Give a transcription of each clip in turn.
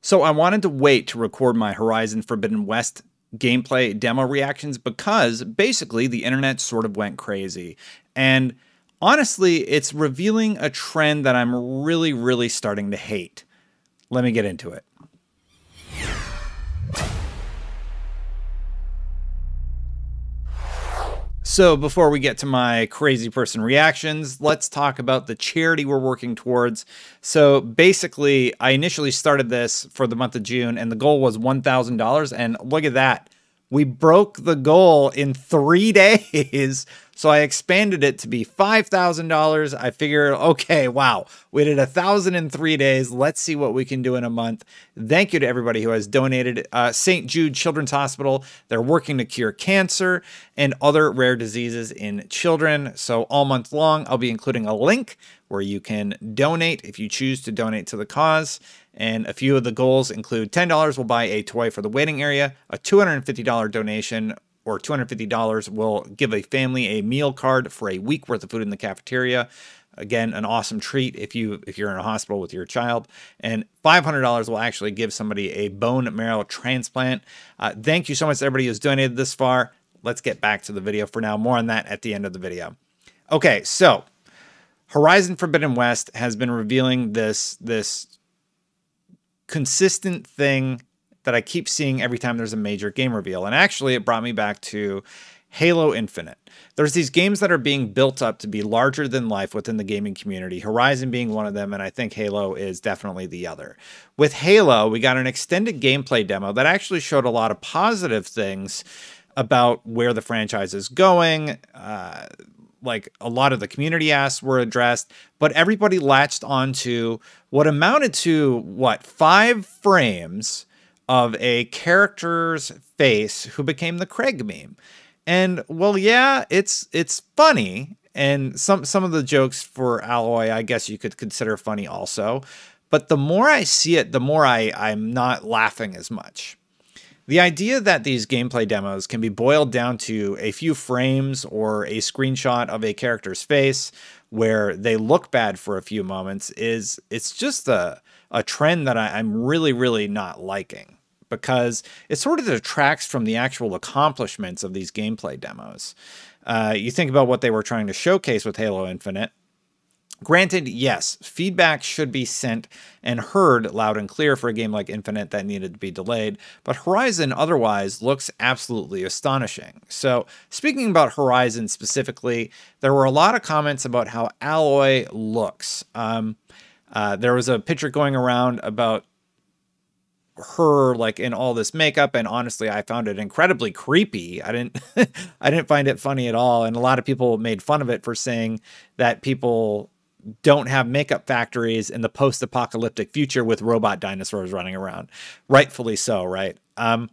So I wanted to wait to record my Horizon Forbidden West gameplay demo reactions because basically the internet sort of went crazy. And honestly, it's revealing a trend that I'm really, really starting to hate. Let me get into it. So, before we get to my crazy person reactions, let's talk about the charity we're working towards. So, basically, I initially started this for the month of June, and the goal was $1,000. And look at that. We broke the goal in three days. So I expanded it to be $5,000. I figured, okay, wow, we did a thousand in three days. Let's see what we can do in a month. Thank you to everybody who has donated. Uh, St. Jude Children's Hospital, they're working to cure cancer and other rare diseases in children. So all month long, I'll be including a link where you can donate if you choose to donate to the cause. And a few of the goals include $10 will buy a toy for the waiting area, a $250 donation or $250 will give a family a meal card for a week worth of food in the cafeteria. Again, an awesome treat if you if you're in a hospital with your child, and $500 will actually give somebody a bone marrow transplant. Uh, thank you so much everybody who's donated this far. Let's get back to the video for now. More on that at the end of the video. Okay, so Horizon Forbidden West has been revealing this this consistent thing that I keep seeing every time there's a major game reveal. And actually, it brought me back to Halo Infinite. There's these games that are being built up to be larger than life within the gaming community, Horizon being one of them, and I think Halo is definitely the other. With Halo, we got an extended gameplay demo that actually showed a lot of positive things about where the franchise is going. Uh, like a lot of the community asks were addressed, but everybody latched onto what amounted to what five frames of a character's face who became the Craig meme. And well, yeah, it's it's funny, and some some of the jokes for Aloy, I guess you could consider funny also. But the more I see it, the more I, I'm not laughing as much. The idea that these gameplay demos can be boiled down to a few frames or a screenshot of a character's face where they look bad for a few moments is it's just a, a trend that I, I'm really, really not liking because it sort of detracts from the actual accomplishments of these gameplay demos. Uh, you think about what they were trying to showcase with Halo Infinite. Granted, yes, feedback should be sent and heard loud and clear for a game like Infinite that needed to be delayed, but Horizon otherwise looks absolutely astonishing. So, speaking about Horizon specifically, there were a lot of comments about how Aloy looks. Um, uh, there was a picture going around about her like in all this makeup and honestly I found it incredibly creepy. I didn't I didn't find it funny at all and a lot of people made fun of it for saying that people don't have makeup factories in the post-apocalyptic future with robot dinosaurs running around. Rightfully so, right? Um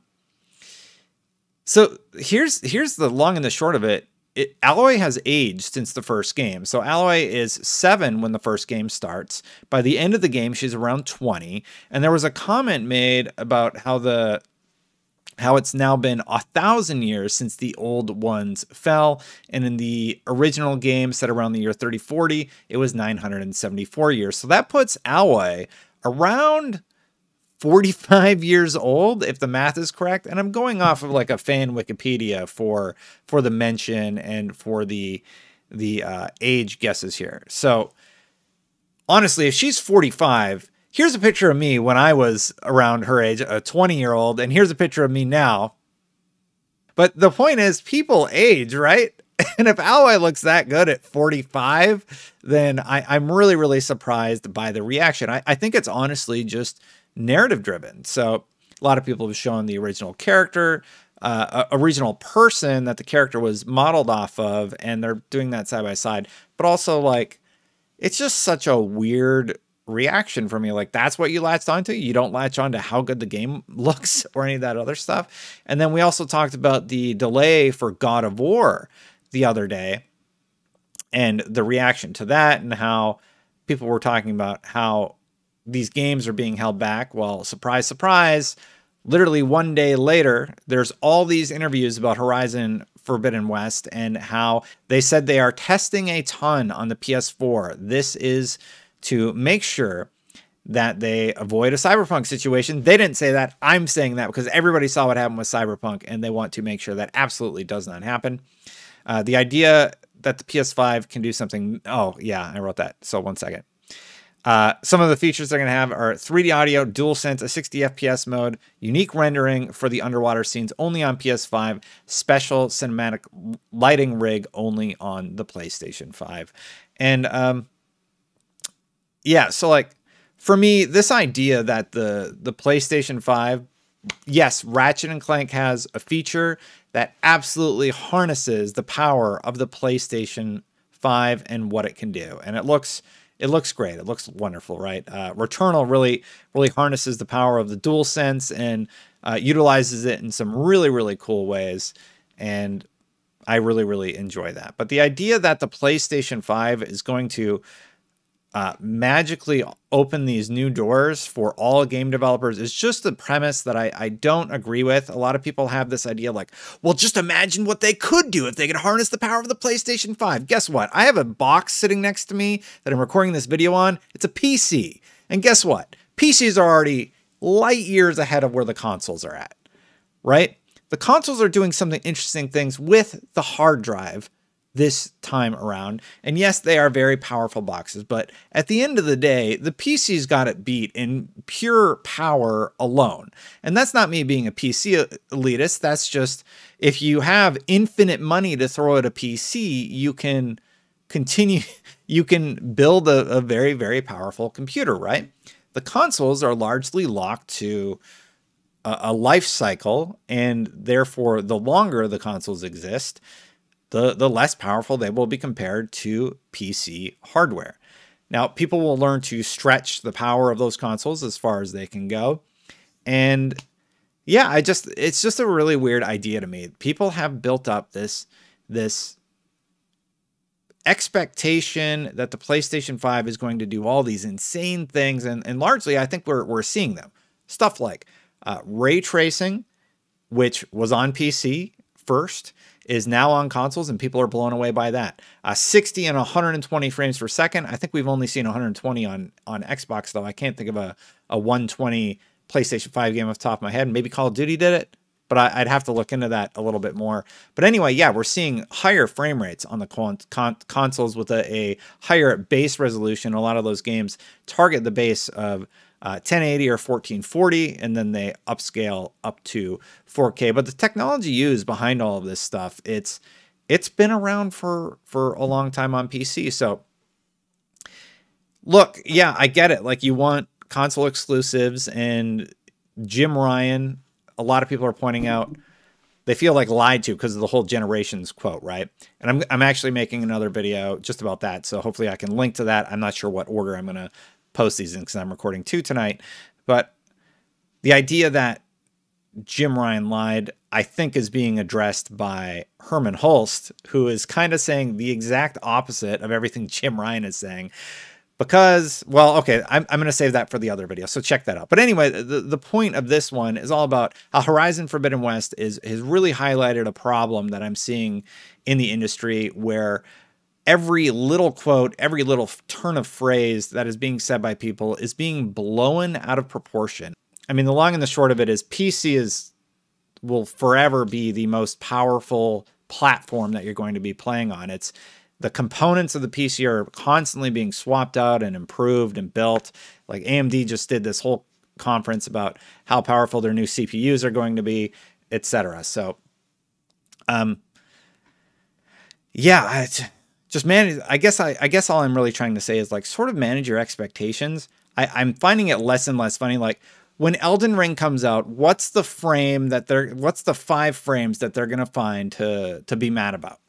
so here's here's the long and the short of it it, Aloy has aged since the first game. So Aloy is seven when the first game starts. By the end of the game, she's around 20. And there was a comment made about how the how it's now been a thousand years since the old ones fell. And in the original game set around the year 3040, it was 974 years. So that puts Aloy around 45 years old if the math is correct and i'm going off of like a fan wikipedia for for the mention and for the the uh, age guesses here so honestly if she's 45 here's a picture of me when i was around her age a 20 year old and here's a picture of me now but the point is people age right and if Aloy looks that good at 45, then I, am really, really surprised by the reaction. I, I think it's honestly just narrative driven. So a lot of people have shown the original character, uh, a original person that the character was modeled off of, and they're doing that side by side. But also, like, it's just such a weird reaction from me. Like, that's what you latched onto. You don't latch onto how good the game looks or any of that other stuff. And then we also talked about the delay for God of War the other day and the reaction to that, and how people were talking about how these games are being held back. Well, surprise, surprise. Literally one day later, there's all these interviews about Horizon Forbidden West and how they said they are testing a ton on the PS4. This is to make sure that they avoid a cyberpunk situation. They didn't say that. I'm saying that because everybody saw what happened with cyberpunk and they want to make sure that absolutely does not happen. Uh, the idea that the PS5 can do something. Oh, yeah, I wrote that. So, one second. Uh, some of the features they're going to have are 3D audio, dual DualSense, a 60 FPS mode, unique rendering for the underwater scenes only on PS5, special cinematic lighting rig only on the PlayStation 5. And um, yeah, so like for me, this idea that the the PlayStation 5, yes, Ratchet and Clank has a feature that absolutely harnesses the power of the PlayStation 5 and what it can do. And it looks it looks great. It looks wonderful, right? Uh, Returnal really really harnesses the power of the DualSense and uh, utilizes it in some really really cool ways. And I really really enjoy that. But the idea that the PlayStation 5 is going to uh, magically open these new doors for all game developers is just the premise that I, I don't agree with. A lot of people have this idea like, well, just imagine what they could do if they could harness the power of the PlayStation 5. Guess what? I have a box sitting next to me that I'm recording this video on. It's a PC. And guess what? PCs are already light years ahead of where the consoles are at, right? The consoles are doing something interesting things with the hard drive this time around. And yes, they are very powerful boxes, but at the end of the day, the PC's got it beat in pure power alone. And that's not me being a PC elitist. That's just if you have infinite money to throw at a PC, you can continue, you can build a, a very, very powerful computer, right? The consoles are largely locked to a life cycle, and therefore, the longer the consoles exist, the, the less powerful they will be compared to PC hardware. Now, people will learn to stretch the power of those consoles as far as they can go. And yeah, I just it's just a really weird idea to me. People have built up this this expectation that the PlayStation 5 is going to do all these insane things and, and largely I think we're we're seeing them. Stuff like uh, ray tracing, which was on PC first is now on consoles, and people are blown away by that. Uh, 60 and 120 frames per second. I think we've only seen 120 on on Xbox though. I can't think of a a 120 PlayStation 5 game off the top of my head. Maybe Call of Duty did it, but I, would have to look into that a little bit more. But anyway, yeah, we're seeing higher frame rates on the con- con- consoles with a, a higher base resolution. A lot of those games target the base of uh, 1080 or 1440, and then they upscale up to 4K. But the technology used behind all of this stuff, it's it's been around for for a long time on PC. So look, yeah, I get it. Like you want console exclusives, and Jim Ryan. A lot of people are pointing out they feel like lied to because of the whole generations quote, right? And I'm I'm actually making another video just about that, so hopefully I can link to that. I'm not sure what order I'm gonna post in because I'm recording two tonight. But the idea that Jim Ryan lied, I think, is being addressed by Hermen Hulst, who is kind of saying the exact opposite of everything Jim Ryan is saying. Because, well, okay, I'm, I'm going to save that for the other video, so check that out. But anyway, the, the point of this one is all about how Horizon Forbidden West is has really highlighted a problem that I'm seeing in the industry where every little quote, every little turn of phrase that is being said by people is being blown out of proportion. I mean, the long and the short of it is PC is will forever be the most powerful platform that you're going to be playing on. It's the components of the PC are constantly being swapped out and improved and built. Like AMD just did this whole conference about how powerful their new CPUs are going to be, etc. So, um, yeah, it's just manage. I guess I, I guess all I'm really trying to say is like sort of manage your expectations. I, I'm finding it less and less funny. Like when Elden Ring comes out, what's the frame that they're what's the five frames that they're gonna find to to be mad about?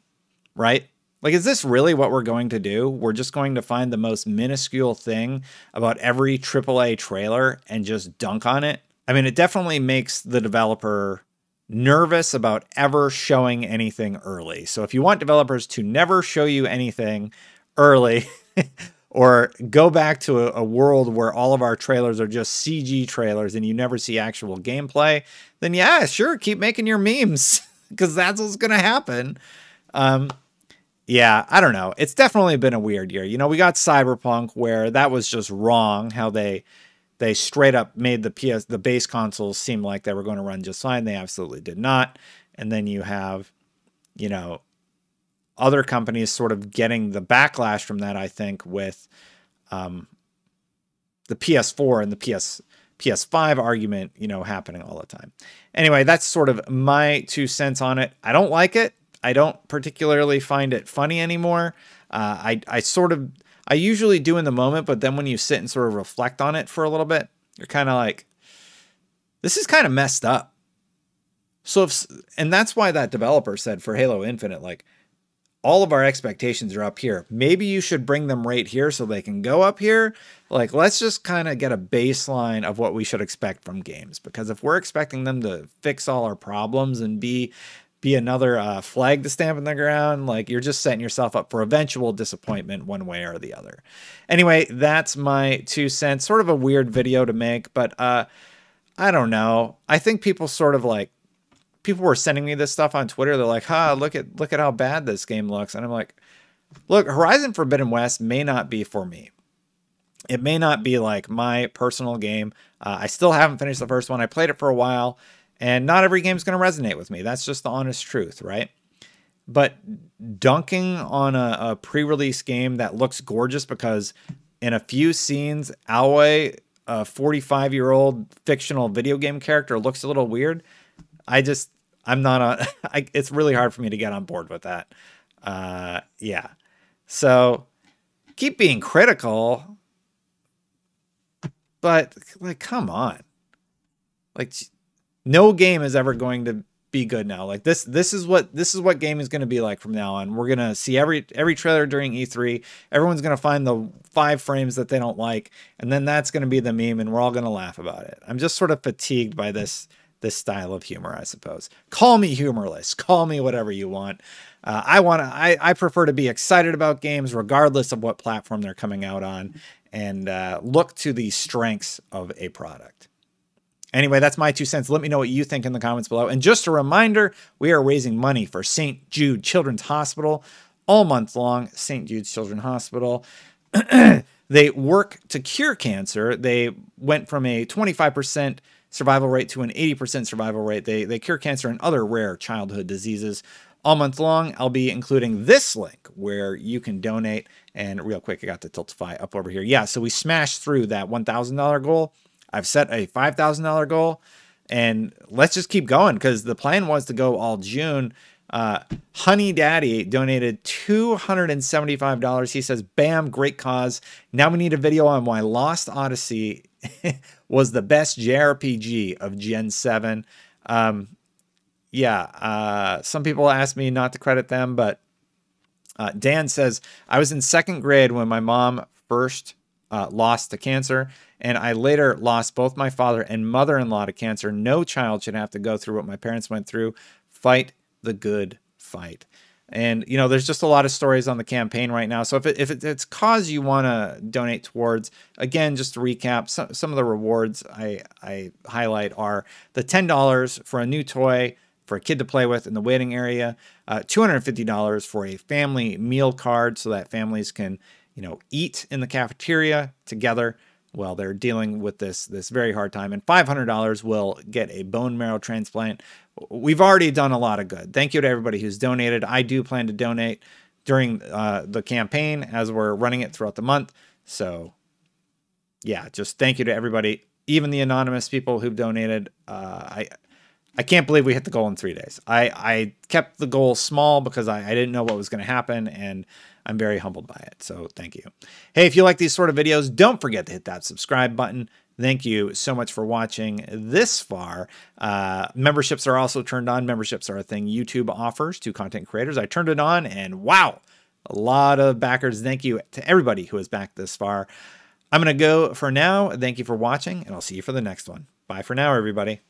Right? Like, is this really what we're going to do? We're just going to find the most minuscule thing about every AAA trailer and just dunk on it? I mean, it definitely makes the developer nervous about ever showing anything early. So if you want developers to never show you anything early, or go back to a, a, world where all of our trailers are just CG trailers and you never see actual gameplay, then yeah, sure, keep making your memes because that's what's going to happen. Um, yeah, I don't know. It's definitely been a weird year. You know, we got Cyberpunk where that was just wrong how they they straight up made the PS the base consoles seem like they were going to run just fine. They absolutely did not. And then you have, you know, other companies sort of getting the backlash from that. I think with um, the PS4 and the PS PS5 argument, you know, happening all the time. Anyway, that's sort of my two cents on it. I don't like it. I don't particularly find it funny anymore. Uh, I I sort of I usually do in the moment, but then when you sit and sort of reflect on it for a little bit, you're kind of like, this is kind of messed up. So if and that's why that developer said for Halo Infinite, like all of our expectations are up here. Maybe you should bring them right here so they can go up here. Like, let's just kind of get a baseline of what we should expect from games. Because if we're expecting them to fix all our problems and be be another uh, flag to stamp in the ground, like you're just setting yourself up for eventual disappointment one way or the other. Anyway, that's my two cents. Sort of a weird video to make, but uh, I don't know. I think people sort of like people were sending me this stuff on Twitter. They're like, "Ha, look at look at how bad this game looks," and I'm like, "Look, Horizon Forbidden West may not be for me. It may not be like my personal game. Uh, I still haven't finished the first one. I played it for a while, and not every game is going to resonate with me. That's just the honest truth, right?" But dunking on a, a pre-release game that looks gorgeous because in a few scenes, Aloy, a 45 year old fictional video game character, looks a little weird. I just I'm not on. I, it's really hard for me to get on board with that. Uh, yeah. So keep being critical, but like, come on. Like, no game is ever going to be good now. Like this, this is what this is what game is going to be like from now on. We're gonna see every every trailer during E3. Everyone's gonna find the five frames that they don't like, and then that's gonna be the meme, and we're all gonna laugh about it. I'm just sort of fatigued by this this style of humor, I suppose. Call me humorless. Call me whatever you want. Uh, I want to. I, I prefer to be excited about games regardless of what platform they're coming out on, and uh, look to the strengths of a product. Anyway, that's my two cents. Let me know what you think in the comments below. And just a reminder, we are raising money for St. Jude Children's Hospital all month long. St. Jude's Children's Hospital. they work to cure cancer. They went from a 25% survival rate to an 80% survival rate. They, they cure cancer and other rare childhood diseases all month long. I'll be including this link where you can donate. And real quick, I got the Tiltify up over here. Yeah, so we smashed through that $1,000 goal. I've set a $5,000 goal. And let's just keep going because the plan was to go all June. Uh, Honey Daddy donated $275. He says, Bam, great cause. Now we need a video on why Lost Odyssey was the best JRPG of Gen 7. Um, yeah, uh, some people ask me not to credit them, but uh, Dan says, I was in second grade when my mom first uh, lost to cancer, and I later lost both my father and mother in law to cancer. No child should have to go through what my parents went through. Fight the good fight. And you know, there's just a lot of stories on the campaign right now. So if, it, if it's cause you want to donate towards, again, just to recap, some, some of the rewards I, I highlight are the $10 for a new toy for a kid to play with in the waiting area, uh, $250 for a family meal card so that families can, you know, eat in the cafeteria together while they're dealing with this this very hard time and $500 will get a bone marrow transplant. We've already done a lot of good. Thank you to everybody who's donated. I do plan to donate during uh, the campaign as we're running it throughout the month. So yeah just thank you to everybody even the anonymous people who've donated. Uh, i I can't believe we hit the goal in three days. I, I kept the goal small because I, I didn't know what was going to happen, and I'm very humbled by it. So thank you. Hey, if you like these sort of videos, don't forget to hit that subscribe button. Thank you so much for watching this far. Uh, memberships are also turned on. Memberships are a thing YouTube offers to content creators. I turned it on and wow, a lot of backers. Thank you to everybody who has backed this far. I'm going to go for now. Thank you for watching and I'll see you for the next one. Bye for now, everybody.